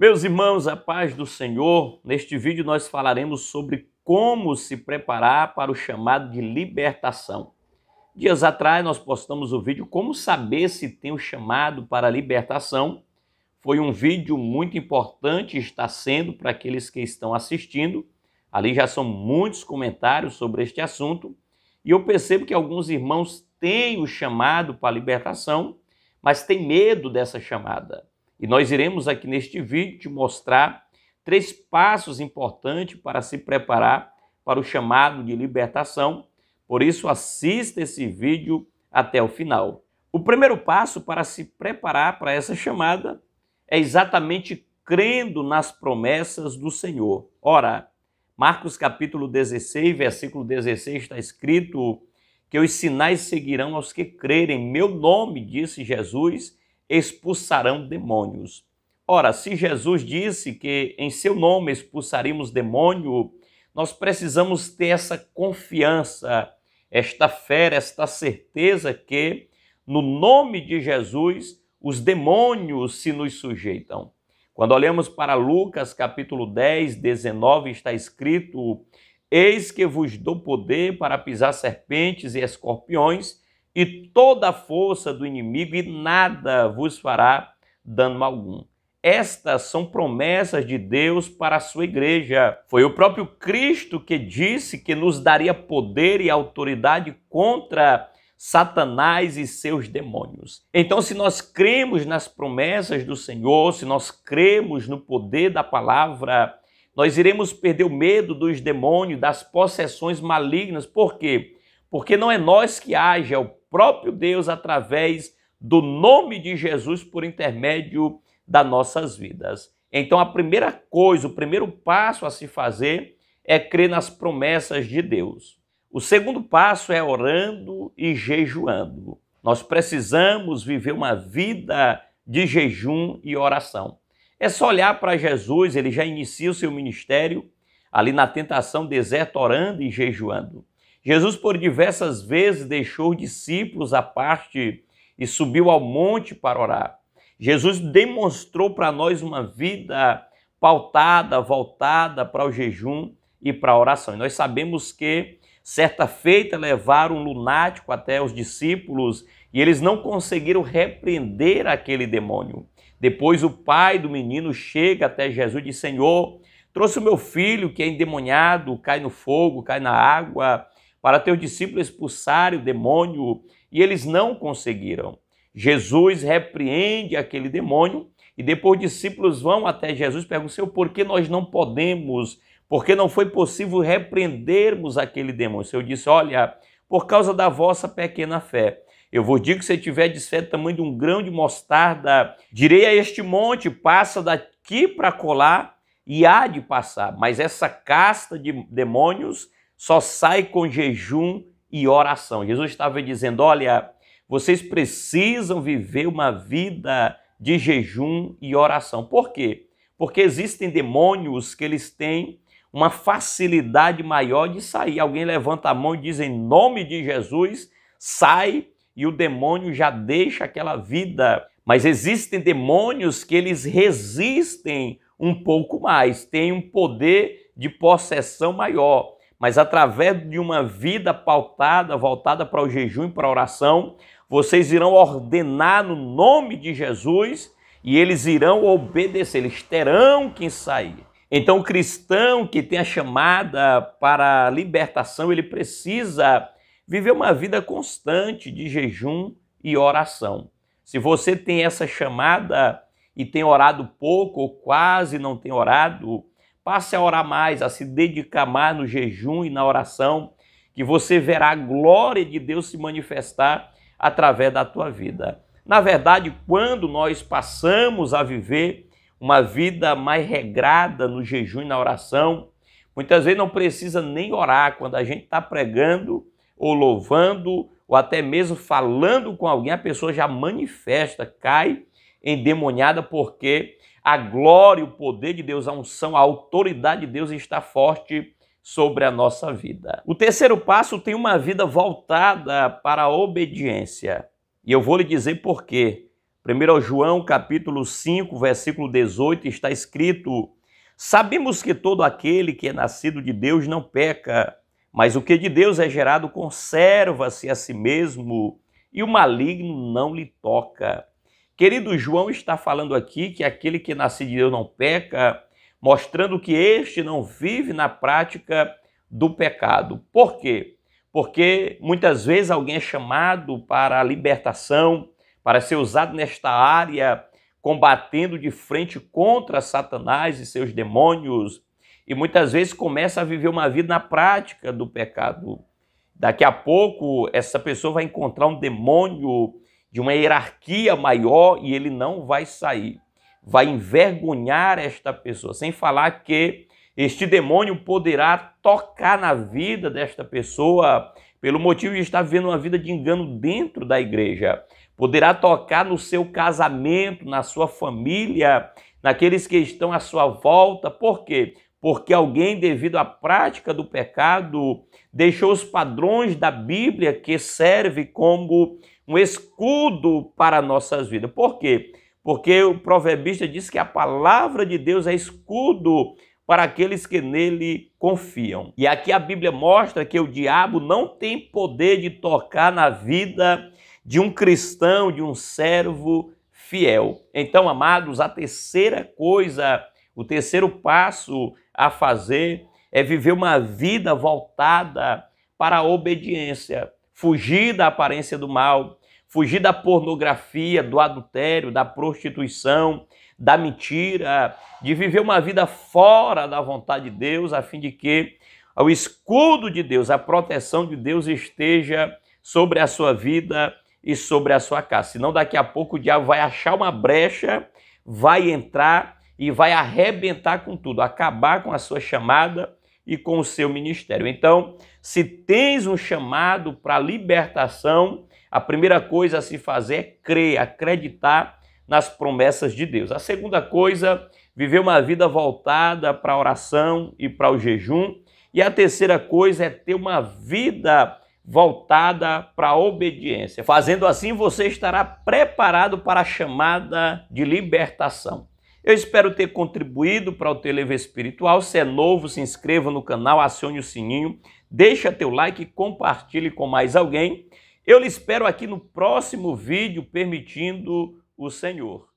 Meus irmãos, a paz do Senhor, neste vídeo nós falaremos sobre como se preparar para o chamado de libertação. Dias atrás nós postamos o vídeo Como saber se tem o chamado para a libertação. Foi um vídeo muito importante, está sendo para aqueles que estão assistindo. Ali já são muitos comentários sobre este assunto. E eu percebo que alguns irmãos têm o chamado para a libertação, mas têm medo dessa chamada. E nós iremos aqui neste vídeo te mostrar três passos importantes para se preparar para o chamado de libertação. Por isso, assista esse vídeo até o final. O primeiro passo para se preparar para essa chamada é exatamente crendo nas promessas do Senhor. Ora, Marcos capítulo 16, versículo 16 está escrito que os sinais seguirão aos que crerem. Meu nome, disse Jesus, expulsarão demônios. Ora, se Jesus disse que em seu nome expulsaríamos demônio, nós precisamos ter essa confiança, esta fé, esta certeza que no nome de Jesus os demônios se nos sujeitam. Quando olhamos para Lucas capítulo 10, 19, está escrito: Eis que vos dou poder para pisar serpentes e escorpiões e toda a força do inimigo, e nada vos fará dano algum. Estas são promessas de Deus para a sua igreja. Foi o próprio Cristo que disse que nos daria poder e autoridade contra Satanás e seus demônios. Então, se nós cremos nas promessas do Senhor, se nós cremos no poder da palavra, nós iremos perder o medo dos demônios, das possessões malignas. Por quê? Porque não é nós que age, é o próprio Deus através do nome de Jesus por intermédio das nossas vidas. Então, a primeira coisa, o primeiro passo a se fazer é crer nas promessas de Deus. O segundo passo é orando e jejuando. Nós precisamos viver uma vida de jejum e oração. É só olhar para Jesus, ele já inicia o seu ministério ali na tentação deserto, orando e jejuando. Jesus, por diversas vezes, deixou discípulos à parte e subiu ao monte para orar. Jesus demonstrou para nós uma vida pautada, voltada para o jejum e para a oração. E nós sabemos que, certa feita, levaram um lunático até os discípulos e eles não conseguiram repreender aquele demônio. Depois, o pai do menino chega até Jesus e diz: Senhor, trouxe o meu filho que é endemoniado, cai no fogo, cai na água para teus discípulos expulsarem o demônio e eles não conseguiram. Jesus repreende aquele demônio e depois os discípulos vão até Jesus e perguntam: Senhor, por que nós não podemos? Por que não foi possível repreendermos aquele demônio? O Senhor disse: Olha, por causa da vossa pequena fé. Eu vos digo que se tiver de fé do tamanho de um grão de mostarda, direi a este monte: passa daqui para colar, e há de passar. Mas essa casta de demônios só sai com jejum e oração. Jesus estava dizendo: olha, vocês precisam viver uma vida de jejum e oração. Por quê? Porque existem demônios que eles têm uma facilidade maior de sair. Alguém levanta a mão e diz em nome de Jesus, sai, e o demônio já deixa aquela vida. Mas existem demônios que eles resistem um pouco mais, têm um poder de possessão maior mas através de uma vida pautada, voltada para o jejum e para a oração, vocês irão ordenar no nome de Jesus e eles irão obedecer, eles terão que sair. Então, o cristão que tem a chamada para a libertação, ele precisa viver uma vida constante de jejum e oração. Se você tem essa chamada e tem orado pouco ou quase não tem orado, Passe a orar mais, a se dedicar mais no jejum e na oração, que você verá a glória de Deus se manifestar através da tua vida. Na verdade, quando nós passamos a viver uma vida mais regrada no jejum e na oração, muitas vezes não precisa nem orar quando a gente está pregando ou louvando ou até mesmo falando com alguém, a pessoa já manifesta, cai endemoniada porque a glória, o poder de Deus, a unção, a autoridade de Deus está forte sobre a nossa vida. O terceiro passo tem uma vida voltada para a obediência. E eu vou lhe dizer por quê. 1 João capítulo 5, versículo 18, está escrito: Sabemos que todo aquele que é nascido de Deus não peca, mas o que de Deus é gerado conserva-se a si mesmo, e o maligno não lhe toca. Querido João está falando aqui que aquele que nasce de Deus não peca, mostrando que este não vive na prática do pecado. Por quê? Porque muitas vezes alguém é chamado para a libertação, para ser usado nesta área, combatendo de frente contra Satanás e seus demônios, e muitas vezes começa a viver uma vida na prática do pecado. Daqui a pouco, essa pessoa vai encontrar um demônio de uma hierarquia maior e ele não vai sair. Vai envergonhar esta pessoa, sem falar que este demônio poderá tocar na vida desta pessoa pelo motivo de estar vivendo uma vida de engano dentro da igreja. Poderá tocar no seu casamento, na sua família, naqueles que estão à sua volta. Por quê? Porque alguém, devido à prática do pecado, deixou os padrões da Bíblia que serve como um escudo para nossas vidas. Por quê? Porque o proverbista diz que a palavra de Deus é escudo para aqueles que nele confiam. E aqui a Bíblia mostra que o diabo não tem poder de tocar na vida de um cristão, de um servo fiel. Então, amados, a terceira coisa, o terceiro passo a fazer é viver uma vida voltada para a obediência, fugir da aparência do mal, fugir da pornografia, do adultério, da prostituição, da mentira, de viver uma vida fora da vontade de Deus, a fim de que o escudo de Deus, a proteção de Deus esteja sobre a sua vida e sobre a sua casa. Senão, daqui a pouco o diabo vai achar uma brecha, vai entrar e vai arrebentar com tudo, acabar com a sua chamada e com o seu ministério. Então, se tens um chamado para libertação, a primeira coisa a se fazer é crer, acreditar nas promessas de Deus. A segunda coisa, viver uma vida voltada para a oração e para o jejum. E a terceira coisa é ter uma vida voltada para a obediência. Fazendo assim, você estará preparado para a chamada de libertação. Eu espero ter contribuído para o teu lever espiritual. Se é novo, se inscreva no canal, acione o sininho, deixa teu like e compartilhe com mais alguém. Eu lhe espero aqui no próximo vídeo, permitindo o Senhor.